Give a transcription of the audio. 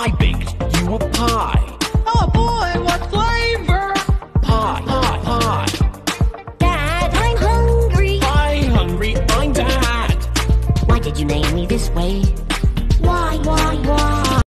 I baked you a pie. Oh boy, what flavor? Pie, pie, pie. Dad, I'm hungry. Pie hungry, I'm dad. Why did you name me this way?